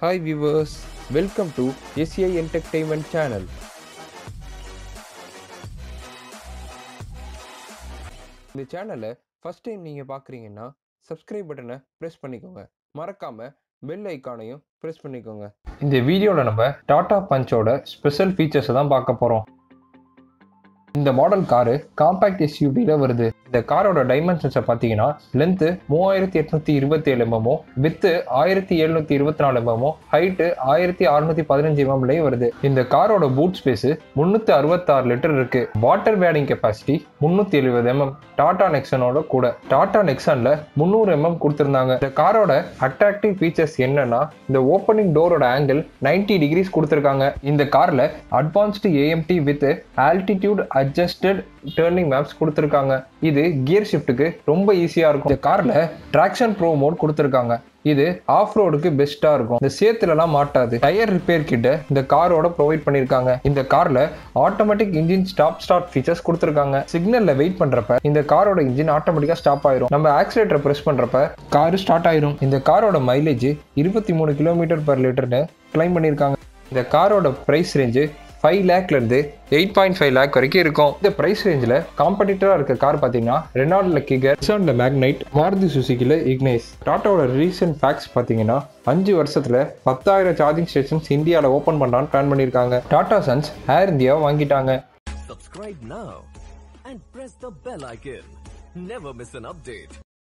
Hi viewers welcome to S I entertainment channel இந்த சேனலை first time நீங்கள் பார்க்குறீங்கன்னா சப்ஸ்கிரைப் பட்டனை ப்ரெஸ் பண்ணிக்கோங்க. மறக்காம பெல் ஐக்கானையும் ப்ரெஸ் பண்ணிக்கோங்க. இந்த வீடியோவில் நம்ம டாடா பஞ்சோட ஸ்பெஷல் ஃபீச்சர்ஸை தான் பார்க்க போகிறோம் இந்த மாடல் காரு காம்பேக்ட் எஸ்யூவியில் வருது. இந்த காரோட டைமென்ஷன்ஸை பார்த்தீங்கன்னா லென்த்து மூவாயிரத்தி எட்நூத்தி இருபத்தி ஏழு எம்எம்ஓ வித்து ஆயிரத்தி எழுநூத்தி இருபத்தி நாலு எம்எம்ஓ ஹைட்டு ஆயிரத்தி அறுநூத்தி பதினஞ்சு எம்எம்லையும் வருது. இந்த காரோட பூட் ஸ்பேஸ் முன்னூத்தி அறுபத்தாறு லிட்டர் இருக்கு. வாட்டர் பேடிங் கெப்பாசிட்டி முன்னூத்தி எழுபது எம்எம் டாடா நெக்ஸனோட கூட. டாடா நெக்ஸன்ல முந்நூறு எம்எம் கொடுத்துருந்தாங்க. இந்த காரோட அட்ராக்டிவ் ஃபீச்சர்ஸ் என்னன்னா இந்த ஓப்பனிங் டோரோட ஆங்கிள் 90 டிகிரிஸ் கொடுத்துருக்காங்க. இந்த கார்ல advanced AMT with altitude at adjusted turning maps கொடுத்துருக்காங்க. இது கியர் ஷிஃப்ட்டுக்கு ரொம்ப ஈஸியாக இருக்கும். இந்த காரில் ட்ராக்ஷன் ப்ரோ மோட் கொடுத்துருக்காங்க. இது ஆஃப் ரோடுக்கு பெஸ்ட்டாக இருக்கும். இந்த சேத்துலலாம் மாட்டாது. டயர் ரிப்பேர் கிட்ட இந்த காரோட ப்ரொவைட் பண்ணியிருக்காங்க இந்த காரில் automatic engine stop start features கொடுத்துருக்காங்க. சிக்னலில் வெயிட் பண்ணுறப்ப இந்த காரோட இன்ஜின் ஆட்டோமேட்டிக்காக ஸ்டாப் ஆயிரும். நம்ம ஆக்சிலேட்டரை ப்ரெஸ் பண்ணுறப்ப காரு ஸ்டார்ட் ஆயிரும். இந்த காரோட மைலேஜ் இருபத்தி மூணு கிலோமீட்டர் பர் லிட்டர்னு கிளைம் பண்ணியிருக்காங்க இந்த காரோட ப்ரைஸ் ரேஞ்சு ஃபைவ் லேக்லேருந்து எயிட் பாயிண்ட் ஃபைவ் லேக் வரைக்கும் இருக்கும் இந்த ப்ரைஸ் ரேஞ்சில் காம்படிட்டராக இருக்க கார் பார்த்தீங்கன்னா ரெனால்டில் கிகர் நிசானில் மேக்னைட் மாருதி சுசுக்கியில் இக்னைஸ் டாட்டாவோட ரீசெண்ட் ஃபேக்ஸ் பார்த்தீங்கன்னா அஞ்சு வருஷத்தில் பத்தாயிரம் சார்ஜிங் ஸ்டேஷன்ஸ் இந்தியாவில் ஓப்பன் பண்ணான்னு பிளான் பண்ணியிருக்காங்க டாடா சன்ஸ் ஏர் இந்தியா வாங்கிட்டாங்க Subscribe now and press the bell icon. Never miss an update.